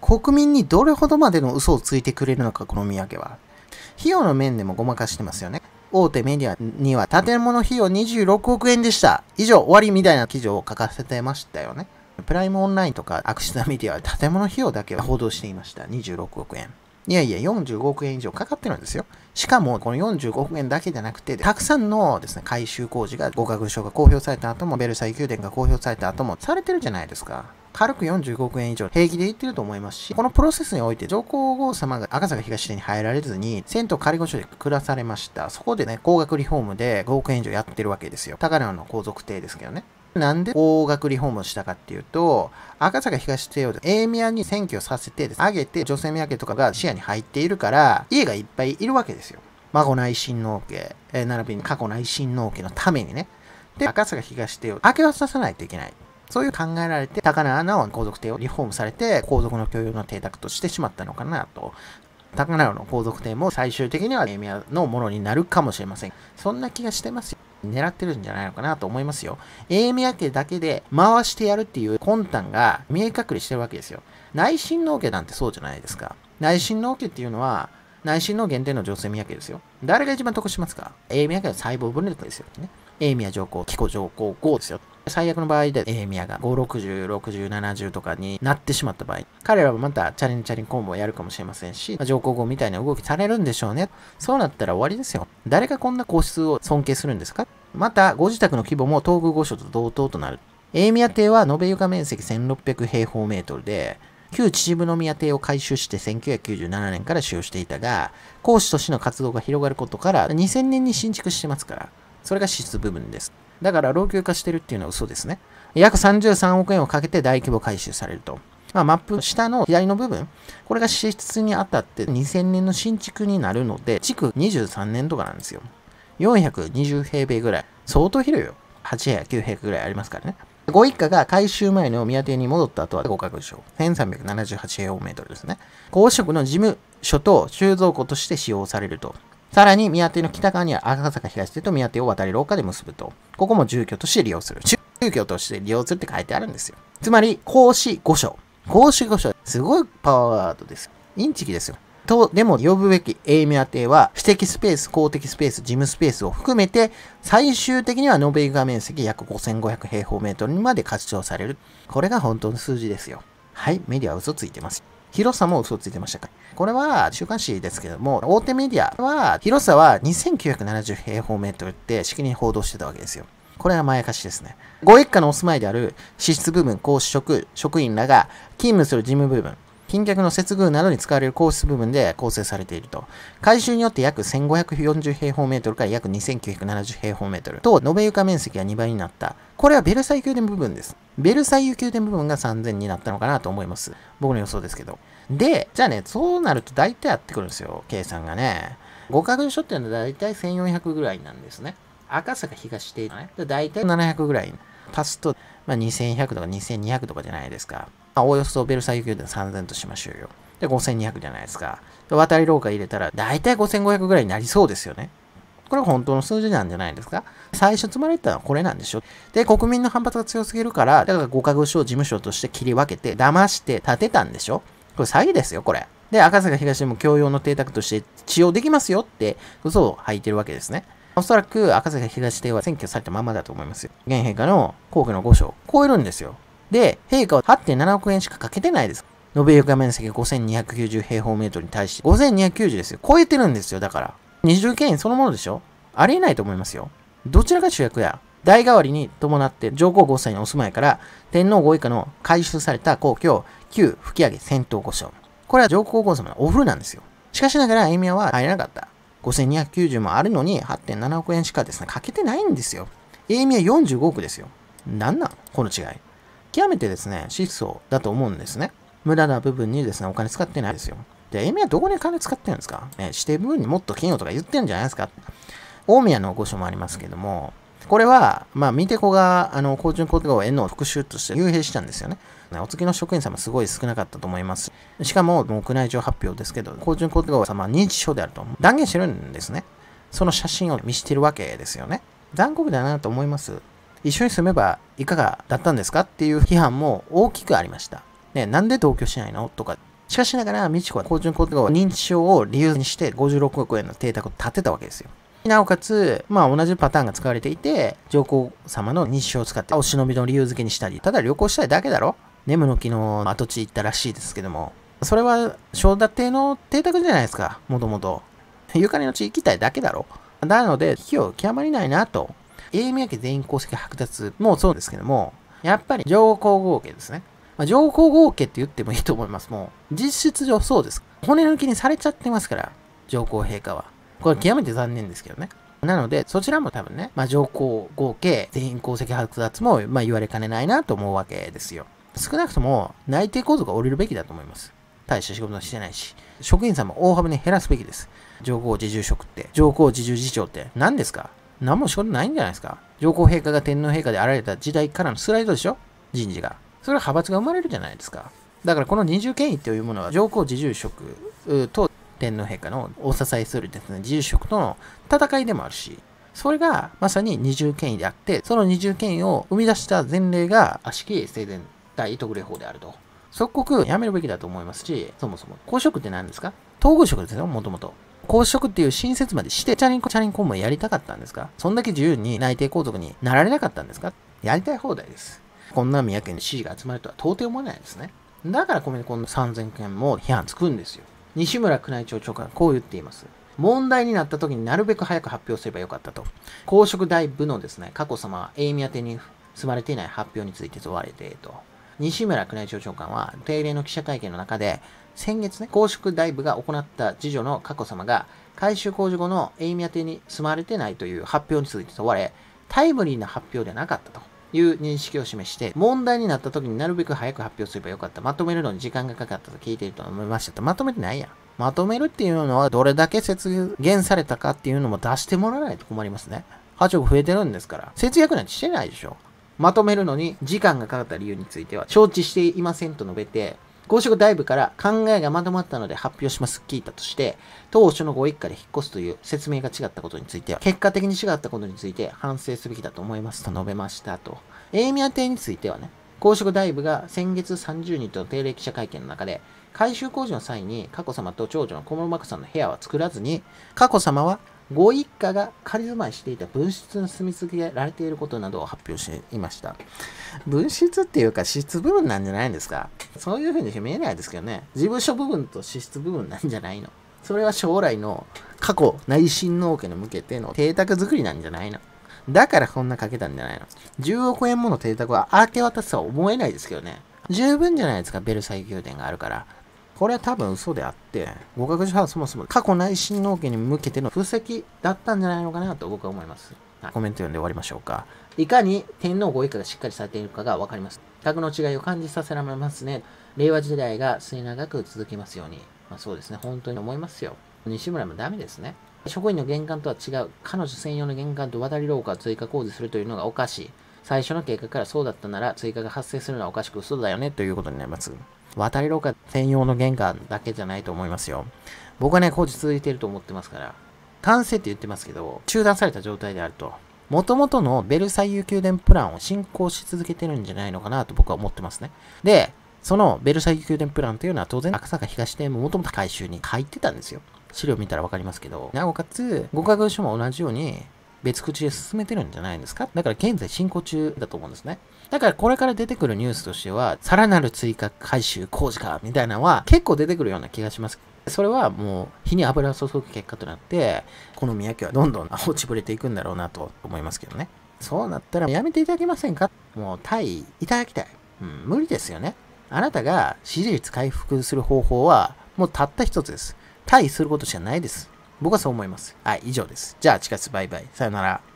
国民にどれほどまでの嘘をついてくれるのか、この土産は。費用の面でもごまかしてますよね。大手メディアには建物費用26億円でした。以上、終わりみたいな記事を書かせてましたよね。プライムオンラインとか悪質なメディアは建物費用だけは報道していました。26億円。いやいや、45億円以上かかってるんですよ。しかも、この45億円だけじゃなくて、たくさんのですね、改修工事が合格書が公表された後も、ベルサイユ宮殿が公表された後も、されてるじゃないですか。軽く45億円以上平気で言ってると思いますし、このプロセスにおいて上皇后様が赤坂東店に入られずに、銭湯仮御所で暮らされました。そこでね、高額リフォームで5億円以上やってるわけですよ。高輪の皇族邸ですけどね。なんで高額リフォームをしたかっていうと、赤坂東帝王で A 宮に選挙させてです、上げて女性宮家とかが視野に入っているから、家がいっぱいいるわけですよ。孫内親王家、えー、並びに過去内親王家のためにね。で、赤坂東帝王、明け渡さないといけない。そういう考えられて、高輪の皇族邸をリフォームされて、皇族の共有の邸宅としてしまったのかなと。高輪の皇族邸も最終的にはエミアのものになるかもしれません。そんな気がしてますよ。狙ってるんじゃないのかなと思いますよ。エーミア家だけで回してやるっていう魂胆が見え隠れしてるわけですよ。内親王家なんてそうじゃないですか。内親王家っていうのは、内親王限定の女性宮家ですよ。誰が一番得しますか？エーミア家の細胞分裂ですよね。エーミア上皇、キコ上皇5ですよ。最悪の場合で、エーミアが5、60、60、70とかになってしまった場合、彼らはまたチャリンチャリンコンボをやるかもしれませんし、まあ、上皇后みたいな動きされるんでしょうね。そうなったら終わりですよ。誰がこんな皇室を尊敬するんですか？また、ご自宅の規模も東宮御所と同等となる。エーミア邸は延べ床面積1600平方メートルで、旧秩父宮邸を改修して1997年から使用していたが、講師としての活動が広がることから2000年に新築してますから、それが支出部分です。だから老朽化してるっていうのは嘘ですね。約33億円をかけて大規模改修されると。まあ、マップ下の左の部分、これが支出にあたって2000年の新築になるので、築23年とかなんですよ。420平米ぐらい。相当広いよ。8部屋、9部屋ぐらいありますからね。ご一家が改修前の宮邸に戻った後は合格賞。1378平方メートルですね。公職の事務所と収蔵庫として使用されると。さらに、宮邸の北側には赤坂東邸と宮邸を渡り廊下で結ぶと。ここも住居として利用する。住居として利用するって書いてあるんですよ。つまり、公子御所。公子御所。すごいパワーワードです。インチキですよ。とでも呼ぶべきエイミア邸は、私的スペース、公的スペース、事務スペースを含めて、最終的には延べ床面積約5500平方メートルにまで拡張される。これが本当の数字ですよ。はい、メディアは嘘ついてます。広さも嘘ついてましたか？これは週刊誌ですけども、大手メディアは、広さは2970平方メートルってしきりに報道してたわけですよ。これがまやかしですね。ご一家のお住まいである支出部分、公職、職員らが勤務する事務部分、賓客の接遇などに使われる皇室部分で構成されていると。改修によって約1540平方メートルから約2970平方メートルと、延べ床面積が2倍になった。これはベルサイユ宮殿部分です。ベルサイユ宮殿部分が3000になったのかなと思います。僕の予想ですけど。で、じゃあね、そうなると大体やってくるんですよ、計算がね。合格所っていうのは大体1400ぐらいなんですね。赤坂東邸のね、大体700ぐらい足すと、まあ、2100とか2200とかじゃないですか。まあ、おおよそベルサイユ宮殿3000としましょうよ。で、5200じゃないですか。で、渡り廊下入れたら、だいたい5500ぐらいになりそうですよね。これ本当の数字なんじゃないですか最初積まれたのはこれなんでしょで、国民の反発が強すぎるから、だから五家所を事務所として切り分けて、騙して建てたんでしょこれ詐欺ですよ、これ。で、赤坂東も共用の邸宅として使用できますよって嘘を吐いてるわけですね。おそらく赤坂東邸は占拠されたままだと思いますよ。現陛下の皇居の御所、超えるんですよ。で、陛下は8.7億円しかかけてないです。延べ床面積5290平方メートルに対して5290ですよ。超えてるんですよ、だから。二重権威そのものでしょ？ありえないと思いますよ。どちらが主役や？代替わりに伴って上皇ご夫妻にお住まいから天皇ご以下の改修された皇居旧吹上戦闘御所。これは上皇后様のお風呂なんですよ。しかしながら、エミヤは入らなかった。5290もあるのに8.7億円しかですね、かけてないんですよ。エイミア45億ですよ。なんなん？この違い。極めてですね、質素だと思うんですね。無駄な部分にですね、お金使ってないですよ。で、エミアどこに金使ってるんですか、ね、指定部分にもっと金曜とか言ってんじゃないですか大宮の御所もありますけども、これは、まあ、見て子が、あの、高順皇帝への復讐として幽閉したんですよね。お月の職員様すごい少なかったと思います。しかも、もう宮内庁発表ですけど、高順皇帝様は認知症であると断言してるんですね。その写真を見してるわけですよね。残酷だなと思います。一緒に住めばいかがだったんですかっていう批判も大きくありました。ね、なんで同居しないのとか。しかしながら、美智子は高順高等認知症を理由にして56億円の邸宅を建てたわけですよ。なおかつ、まあ同じパターンが使われていて、上皇様の認知症を使ってお忍びの理由付けにしたり、ただ旅行したいだけだろネムの木の跡地行ったらしいですけども、それは正立邸の邸宅じゃないですか、もともと。ゆかりの地行きたいだけだろ。なので、火を極まりないなと。永宮家全員功績剥奪もそうですけども、やっぱり上皇后家ですね。まあ、上皇后家って言ってもいいと思います。もう、実質上そうです。骨抜きにされちゃってますから、上皇陛下は。これ極めて残念ですけどね。なので、そちらも多分ね、まあ、上皇后家全員功績剥奪も、まあ、言われかねないなと思うわけですよ。少なくとも内定構造が降りるべきだと思います。大した仕事はしてないし、職員さんも大幅に減らすべきです。上皇自重職って、上皇自重次長って何ですか？何も仕事ないんじゃないですか上皇陛下が天皇陛下であられた時代からのスライドでしょ人事が。それは派閥が生まれるじゃないですか。だからこの二重権威というものは上皇自重職と天皇陛下のお支えするですね、自重職との戦いでもあるし、それがまさに二重権威であって、その二重権威を生み出した前例が悪しき正殿対特例法であると。即刻やめるべきだと思いますし、そもそも公職って何ですか統合職ですよ、もともと。公職っていう新設までして、チャリンコ、チャリンコもやりたかったんですか？そんだけ自由に内定皇族になられなかったんですか？やりたい放題です。こんな宮家に支持が集まるとは到底思えないですね。だからこの3000件も批判つくんですよ。西村宮内庁長官こう言っています。問題になった時になるべく早く発表すればよかったと。公職大部のですね、佳子さまは永宮邸に住まれていない発表について問われて、と。西村宮内庁長官は定例の記者会見の中で、先月ね、公職大部が行った次女の佳子さまが、改修工事後の永宮邸に住まれてないという発表について問われ、タイムリーな発表ではなかったという認識を示して、問題になった時になるべく早く発表すればよかった。まとめるのに時間がかかったと聞いていると思いましたと。まとめてないやん。まとめるっていうのはどれだけ節減されたかっていうのも出してもらわないと困りますね。8億増えてるんですから。節約なんてしてないでしょ。まとめるのに時間がかかった理由については承知していませんと述べて、公職大部から考えがまとまったので発表します聞いたとして、当初のご一家で引っ越すという説明が違ったことについては、結果的に違ったことについて反省すべきだと思いますと述べましたと。エイミア邸についてはね、公職大部が先月30日の定例記者会見の中で、改修工事の際に佳子さまと長女の小室眞子さんの部屋は作らずに、佳子さまはご一家が仮住まいしていた分室に住み続けられていることなどを発表していました。分室っていうか室部分なんじゃないんですか？そういうふうに見えないですけどね。事務所部分と支出部分なんじゃないの？それは将来の過去内親王家に向けての邸宅作りなんじゃないの？だからこんなかけたんじゃないの ?10 億円もの邸宅は明け渡すとは思えないですけどね。十分じゃないですか、ベルサイユ宮殿があるから。これは多分嘘であって、合格者はそもそも過去内親王家に向けての布石だったんじゃないのかなと僕は思います。コメント読んで終わりましょうか。いかに天皇ご一家がしっかりされているかがわかります。格の違いを感じさせられますね。令和時代が末永く続きますように。まあ、そうですね、本当に思いますよ。西村もダメですね。職員の玄関とは違う、彼女専用の玄関と渡り廊下を追加工事するというのがおかしい。最初の計画からそうだったなら追加が発生するのはおかしく嘘だよねということになります。渡り廊下専用の玄関だけじゃないと思いますよ。僕はね、工事続いてると思ってますから、完成って言ってますけど、中断された状態であると。元々のベルサイユ宮殿プランを進行し続けてるんじゃないのかなと僕は思ってますね。で、そのベルサイユ宮殿プランというのは当然赤坂東店ももともと改修に書いてたんですよ。資料見たらわかりますけど、なおかつ、ご家書も同じように別口で進めてるんじゃないんですかだから現在進行中だと思うんですね。だからこれから出てくるニュースとしては、さらなる追加回収工事か、みたいなのは結構出てくるような気がします。それはもう火に油を注ぐ結果となって、この宮家はどんどん落ちぶれていくんだろうなと思いますけどね。そうなったらやめていただけませんか？もう退位いただきたい。うん、無理ですよね。あなたが支持率回復する方法はもうたった一つです。退位することしかないです。僕はそう思います。はい、以上です。じゃあ、近くバイバイ。さよなら。